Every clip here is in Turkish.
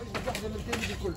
مش واحدة من الكل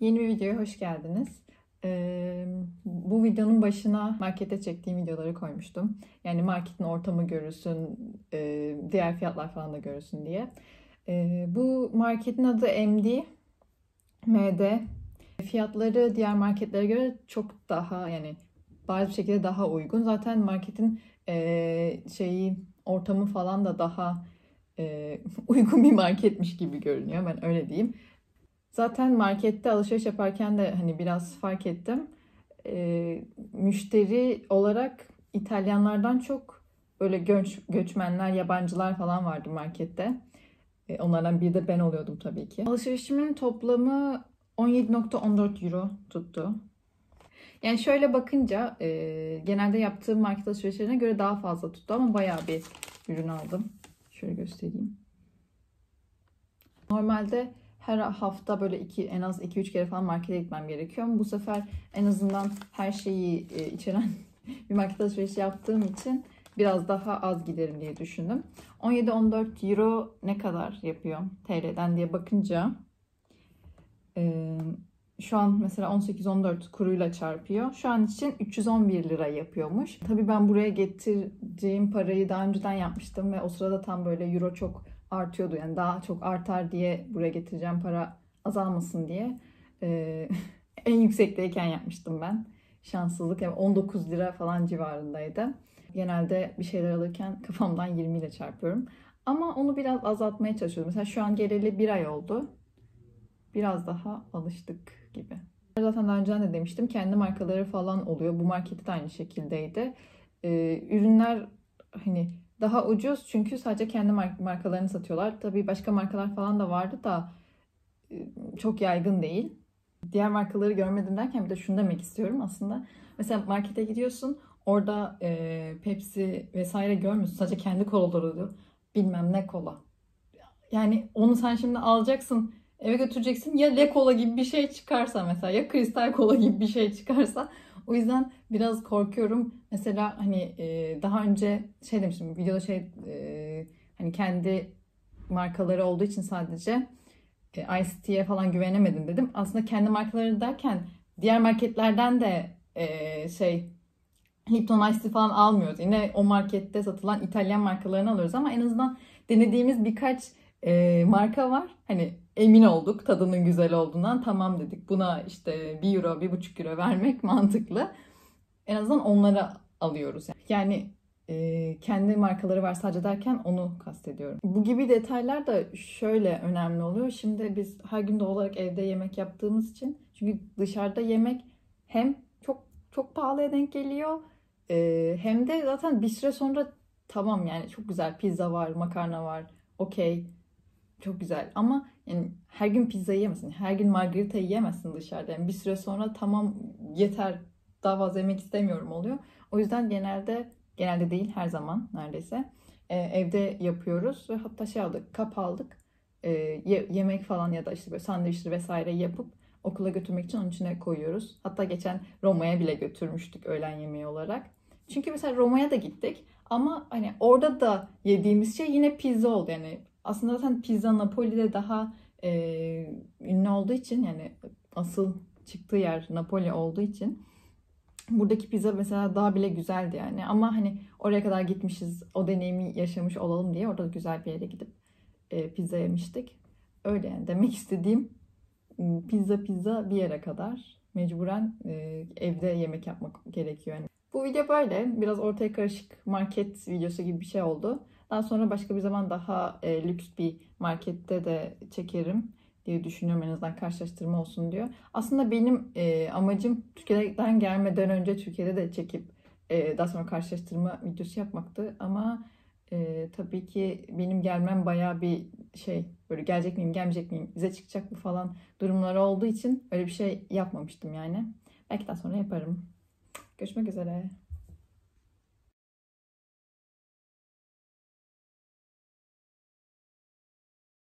Yeni bir videoya hoş geldiniz. Ee, bu videonun başına markete çektiğim videoları koymuştum. Yani marketin ortamı görülsün, e, diğer fiyatlar falan da görülsün diye. Ee, bu marketin adı MD, MD. Fiyatları diğer marketlere göre çok daha yani bariz bir şekilde daha uygun. Zaten marketin e, şeyi ortamı falan da daha e, uygun bir marketmiş gibi görünüyor. Ben öyle diyeyim. Zaten markette alışveriş yaparken de hani biraz fark ettim. Ee, müşteri olarak İtalyanlardan çok böyle göç, göçmenler, yabancılar falan vardı markette. Ee, onlardan biri de ben oluyordum tabii ki. Alışverişimin toplamı 17.14 euro tuttu. Yani şöyle bakınca e, genelde yaptığım market alışverişlerine göre daha fazla tuttu ama bayağı bir ürün aldım. Şöyle göstereyim. Normalde her hafta böyle iki, en az 2-3 kere falan markete gitmem gerekiyor. Bu sefer en azından her şeyi e, içeren bir market alışverişi yaptığım için biraz daha az giderim diye düşündüm. 17-14 euro ne kadar yapıyor TL'den diye bakınca e, şu an mesela 18-14 kuruyla çarpıyor. Şu an için 311 lira yapıyormuş. Tabii ben buraya getireceğim parayı daha önceden yapmıştım ve o sırada tam böyle euro çok artıyordu. Yani daha çok artar diye buraya getireceğim para azalmasın diye e, en yüksekteyken yapmıştım ben. Şanssızlık yani 19 lira falan civarındaydı. Genelde bir şeyler alırken kafamdan 20 ile çarpıyorum. Ama onu biraz azaltmaya çalışıyorum. Mesela şu an geleli bir ay oldu. Biraz daha alıştık gibi. Zaten daha önceden de demiştim. Kendi markaları falan oluyor. Bu markette de aynı şekildeydi. Ee, ürünler hani daha ucuz çünkü sadece kendi markalarını satıyorlar. Tabii başka markalar falan da vardı da e, çok yaygın değil. Diğer markaları görmedim derken bir de şunu demek istiyorum aslında. Mesela markete gidiyorsun orada e, Pepsi vesaire görmüyorsun. Sadece kendi kolaları. Bilmem ne kola. Yani onu sen şimdi alacaksın eve götüreceksin ya Le Cola gibi bir şey çıkarsa mesela ya Kristal Kola gibi bir şey çıkarsa o yüzden biraz korkuyorum. Mesela hani e, daha önce şey demiştim videoda şey e, hani kendi markaları olduğu için sadece e, ICT'ye falan güvenemedim dedim. Aslında kendi markaları derken diğer marketlerden de e, şey Lipton Ice falan almıyoruz. Yine o markette satılan İtalyan markalarını alıyoruz ama en azından denediğimiz birkaç e, marka var. Hani emin olduk tadının güzel olduğundan tamam dedik. Buna işte 1 euro, 1,5 euro vermek mantıklı. En azından onları alıyoruz. Yani e, kendi markaları var sadece derken onu kastediyorum. Bu gibi detaylar da şöyle önemli oluyor. Şimdi biz her gün doğal olarak evde yemek yaptığımız için çünkü dışarıda yemek hem çok çok pahalıya denk geliyor e, hem de zaten bir süre sonra tamam yani çok güzel pizza var, makarna var, okey çok güzel ama yani her gün pizza yiyemezsin. Her gün margarita yiyemezsin dışarıda. Yani bir süre sonra tamam yeter daha fazla yemek istemiyorum oluyor. O yüzden genelde genelde değil her zaman neredeyse e, evde yapıyoruz ve hatta şey aldık kap aldık e, ye, yemek falan ya da işte böyle sandviçleri vesaire yapıp okula götürmek için onun içine koyuyoruz. Hatta geçen Roma'ya bile götürmüştük öğlen yemeği olarak. Çünkü mesela Roma'ya da gittik ama hani orada da yediğimiz şey yine pizza oldu. Yani aslında zaten pizza Napoli'de daha e, ünlü olduğu için yani asıl çıktığı yer Napoli olduğu için buradaki pizza mesela daha bile güzeldi yani. Ama hani oraya kadar gitmişiz, o deneyimi yaşamış olalım diye orada güzel bir yere gidip e, pizza yemiştik. Öyle yani demek istediğim pizza pizza bir yere kadar mecburen e, evde yemek yapmak gerekiyor. Yani. Bu video böyle biraz ortaya karışık market videosu gibi bir şey oldu. Daha sonra başka bir zaman daha e, lüks bir markette de çekerim diye düşünüyorum en azından karşılaştırma olsun diyor. Aslında benim e, amacım Türkiye'den gelmeden önce Türkiye'de de çekip e, daha sonra karşılaştırma videosu yapmaktı. Ama e, tabii ki benim gelmem baya bir şey böyle gelecek miyim gelmeyecek miyim bize çıkacak mı falan durumları olduğu için öyle bir şey yapmamıştım yani. Belki daha sonra yaparım. Görüşmek üzere.